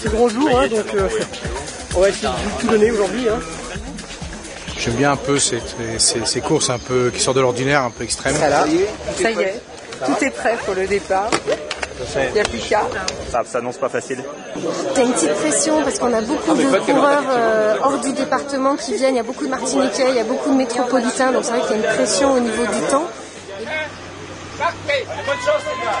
C'est grand jour, hein, donc euh, on va essayer de tout donner aujourd'hui. Hein. J'aime bien un peu ces, ces, ces, courses un peu qui sortent de l'ordinaire, un peu extrêmes. Ça y est, ça y est. tout est prêt pour le départ. Il n'y a plus qu'à. Ça s'annonce pas facile. Il y a une petite pression parce qu'on a beaucoup Ah, de coureurs euh, hors du département qui viennent. Il y a beaucoup de Martiniquais, il y a beaucoup de métropolitains, donc c'est vrai qu'il y a une pression au niveau du temps. Bonne chance les gars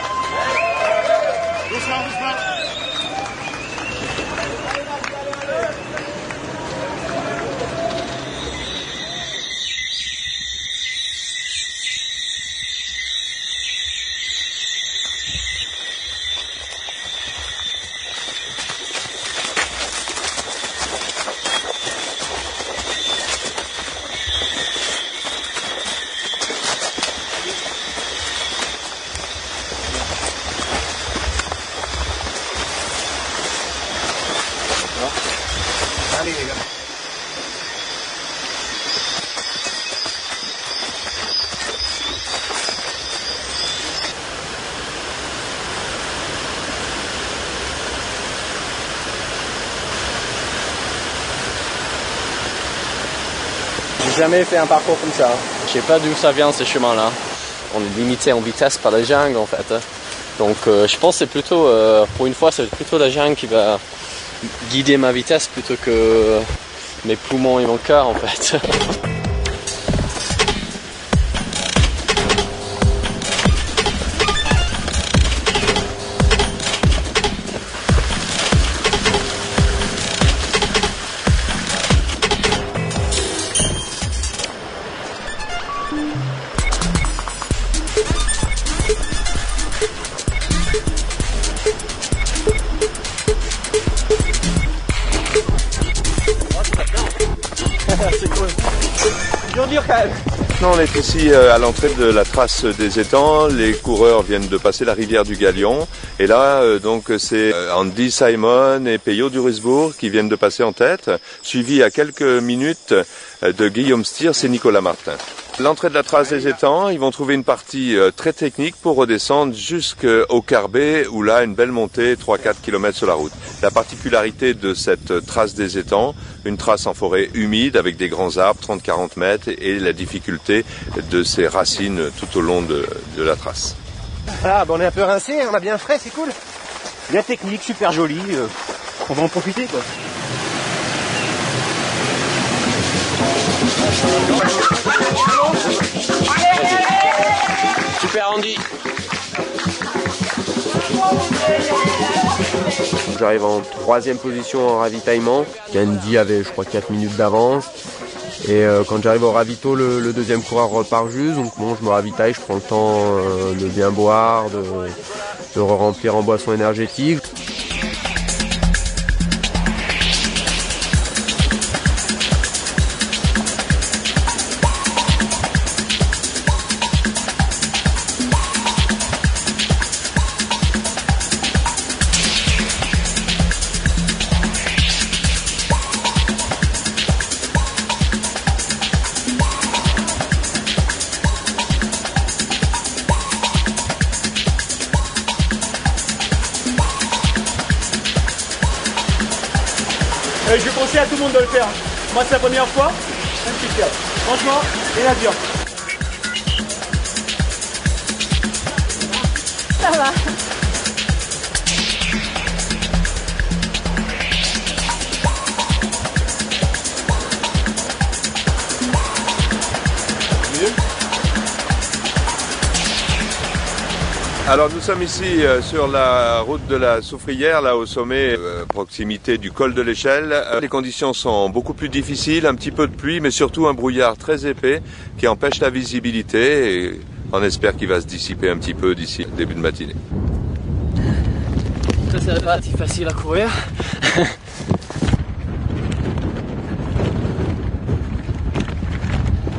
Allez les gars. J'ai jamais fait un parcours comme ça. Je sais pas d'où ça vient ces chemins-là. On est limité en vitesse par la jungle en fait. Donc euh, je pense que c'est plutôt, euh, pour une fois, c'est plutôt la jungle qui va guider ma vitesse plutôt que mes poumons et mon cœur en fait. Non, on est ici euh, à l'entrée de la trace des étangs. Les coureurs viennent de passer la rivière du Galion. Et là, euh, donc, c'est euh, Andy Simon et Peyo Durisbourg qui viennent de passer en tête, suivi à quelques minutes de Guillaume Stier, c'est Nicolas Martin. L'entrée de la trace des étangs, ils vont trouver une partie très technique pour redescendre jusqu'au Carbet, où là, une belle montée, 3-4 km sur la route. La particularité de cette trace des étangs, une trace en forêt humide avec des grands arbres, 30-40 mètres, et la difficulté de ces racines tout au long de, la trace. Ah, bah on est un peu rincé, on a bien frais, c'est cool. Bien technique, super joli. euh, on va en profiter quoi. Super Andy J'arrive en troisième position en ravitaillement. Candy avait, je crois, 4 minutes d'avance. Et euh, quand j'arrive au ravito, le, deuxième coureur repart juste. Donc bon, je me ravitaille, je prends le temps euh, de bien boire, de, de remplir en boisson énergétique. Monde de le faire. Moi c'est la première fois, super. Franchement, rien à dire. Ça va. Alors nous sommes ici euh, sur la route de la Soufrière, là au sommet, euh, proximité du col de l'échelle. Euh, les conditions sont beaucoup plus difficiles, un petit peu de pluie, mais surtout un brouillard très épais qui empêche la visibilité et on espère qu'il va se dissiper un petit peu d'ici le début de matinée. Ça c'est relativement facile à courir.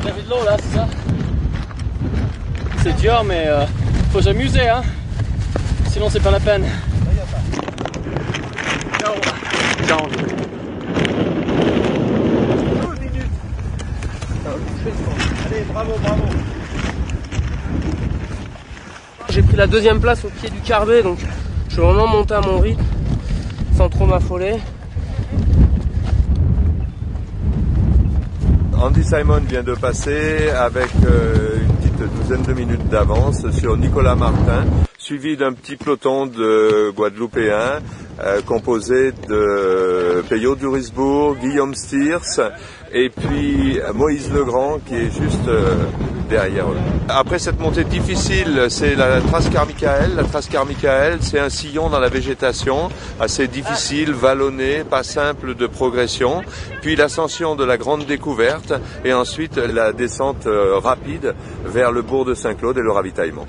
Vous avez de l'eau là, c'est ça? C'est dur mais faut s'amuser hein. Sinon c'est pas la peine. Ciao. Allez, bravo, bravo. J'ai pris la deuxième place au pied du Carbet, donc je suis vraiment monté à mon rythme. sans trop m'affoler. Andy Simon vient de passer avec euh, une douzaine de minutes d'avance sur Nicolas Martin, suivi d'un petit peloton de Guadeloupéens euh, composé de Peyo Durisbourg, Guillaume Stiers et puis Moïse Legrand qui est juste euh, derrière eux. Après cette montée difficile, c'est la trace Carmichael. La trace Carmichael, c'est un sillon dans la végétation, assez difficile, vallonné, pas simple de progression. Puis l'ascension de la grande découverte et ensuite la descente euh, rapide vers le bourg de Saint-Claude et le ravitaillement.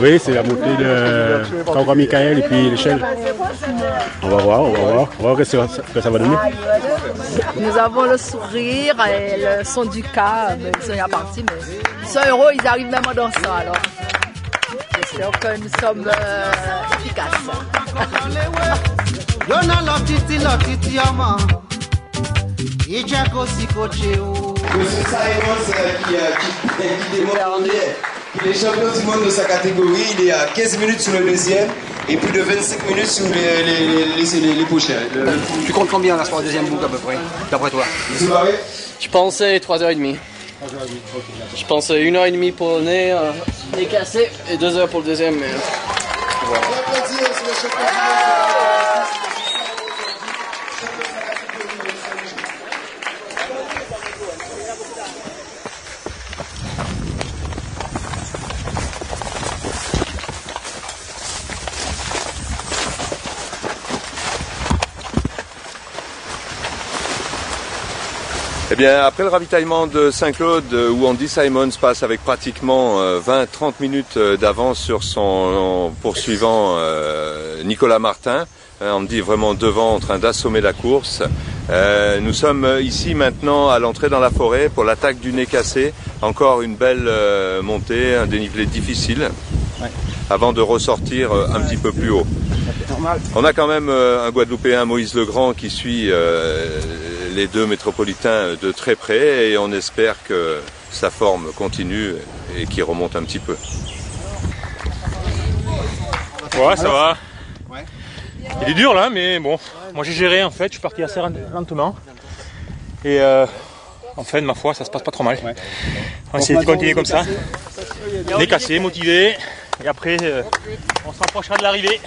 Oui, c'est la montée de Franck Michael et puis l'échelle. On va voir, on va voir, on va voir ce que ça va donner. Nous avons le sourire et le son du cas, mais ils sont partis, mais ils sont heureux, ils arrivent même en dansant alors. J'espère que nous sommes euh, efficaces. Monsieur Simon, c'est qui, qui, qui démontre il est champion du monde de sa catégorie. Il est à 15 minutes sur le deuxième et plus de 25 minutes sur les, les, les, les, les prochains. Tu comptes combien là sur le deuxième bouc à peu près, d'après toi? Je pensais 3h30. Je pensais 1h30 pour le nez, euh, nez cassé et 2h pour le deuxième. Mais... Voilà. Eh bien, après le ravitaillement de Saint-Claude, euh, où Andy Simons passe avec pratiquement 20-30 euh, minutes euh, d'avance sur son poursuivant Nicolas Martin, Andy est vraiment devant en train d'assommer la course. nous sommes ici maintenant à l'entrée dans la forêt pour l'attaque du nez cassé. Encore une belle montée, un dénivelé difficile, avant de ressortir un petit peu plus haut. On a quand même un Guadeloupéen, Moïse Legrand, qui suit les deux métropolitains de très près et on espère que sa forme continue et qu'il remonte un petit peu. Ouais, ça va. Il est dur là, mais bon, moi j'ai géré en fait, je suis parti assez lentement. Et euh, en fait, ma foi, ça se passe pas trop mal. On va essayer de continuer comme ça. Les cassé, motivé, et après euh, on s'approchera de l'arrivée.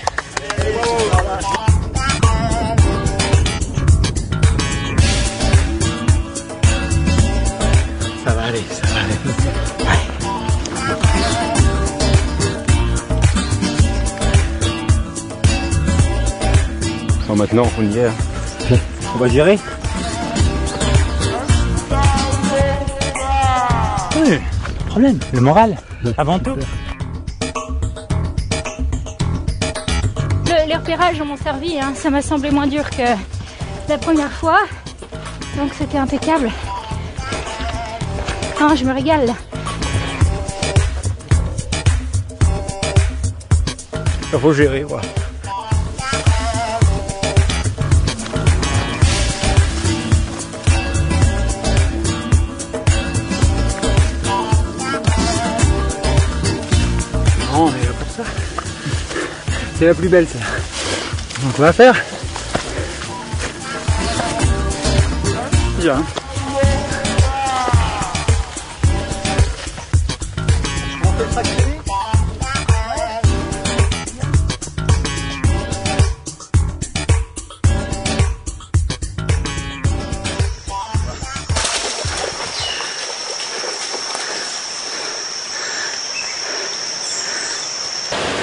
Bon, maintenant, on y est. On va gérer. Oui, problème, le moral, avant tout. les repérages m'ont servi, hein. ça m'a semblé moins dur que la première fois, donc c'était impeccable. Ah, je me régale. Il faut gérer, quoi. Non, mais pour ça, c'est la plus belle, ça. Donc on va faire. Bien.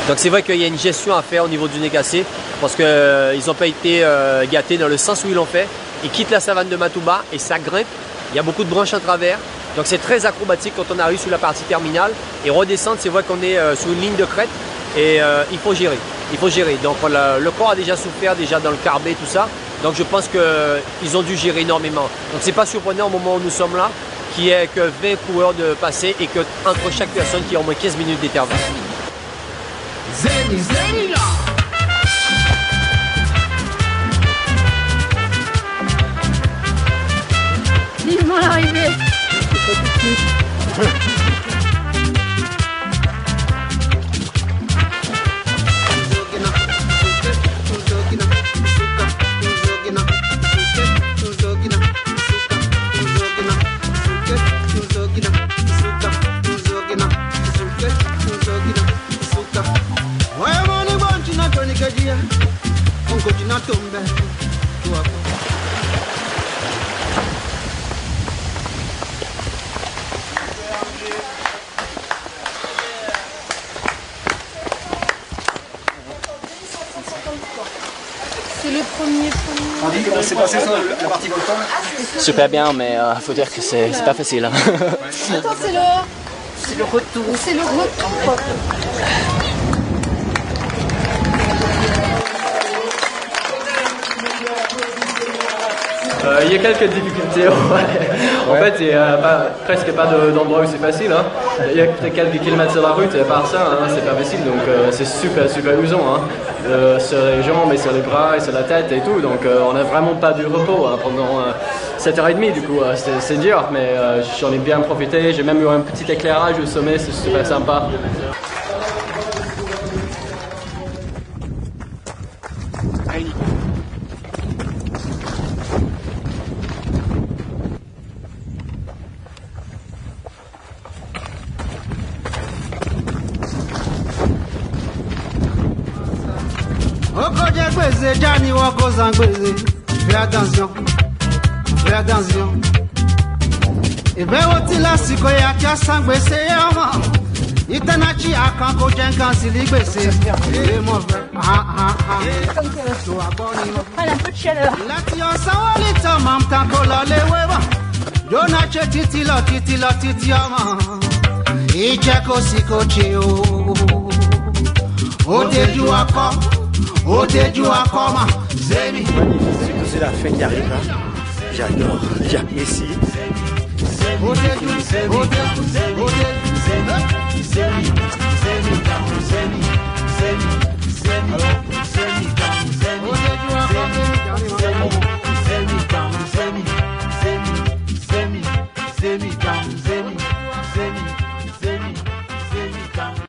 Donc c'est vrai qu'il y a une gestion à faire au niveau du nez parce qu'ils euh, n'ont pas été euh, gâtés dans le sens où ils l'ont fait. Ils quittent la savane de Matouba et ça grimpe. Il y a beaucoup de branches à travers. Donc c'est très acrobatique quand on arrive sur la partie terminale. Et redescendre, c'est vrai qu'on est euh, sur une ligne de crête et il faut gérer. Il faut gérer. Donc le corps a déjà souffert déjà dans le carbet, tout ça. Donc je pense qu'ils ont dû gérer énormément. Donc c'est pas surprenant au moment où nous sommes là qui est que 20 coureurs de passer et que entre chaque personne qui a au moins 15 minutes d'intervalle. Vivement l'arrivée C'est premier On dit comment s'est passé ça, la partie volcan Super bien, mais il faut dire que c'est pas facile. hein. Attends, c'est le... C'est le retour. C'est le retour. Euh, il y a quelques difficultés. ouais. En fait, il n'y a pas- presque pas de- d'endroit où c'est facile. hein. Il y a peut-être quelques kilomètres sur la route, et à part ça, hein, c'est pas facile. Donc euh, c'est super, super usant. hein. Euh, sur les jambes et sur les bras et sur la tête et tout. Donc euh, on n'a vraiment pas du repos hein, pendant euh, 7h30 du coup. c'est- dur, mais j'en ai bien profité. J'ai même eu un petit éclairage au sommet, c'est super sympa. Gbèsè dání wọn kó san gbèsè. Fais attention, fais attention. Ìbẹ̀wò tí lásìkò yà kí a san gbèsè yẹ ọmọ. Ìtẹ̀nàchí àkàn kò jẹ́ nǹkan sí ní gbèsè. Èlé mọ̀ fẹ́. Tó àgbọ̀ ni wọ́n. Láti ọ̀sán wọ́n lè tọ́ màá ń tan kó lọ léwé bọ̀. Jóná ṣe títí lọ títí lọ títí ọmọ. Ìjẹ́ kò sí kò ṣe o. Ó déjú ọkọ. Surtout c'est la fin qui arrive là. J'adore, j'apprécie. Au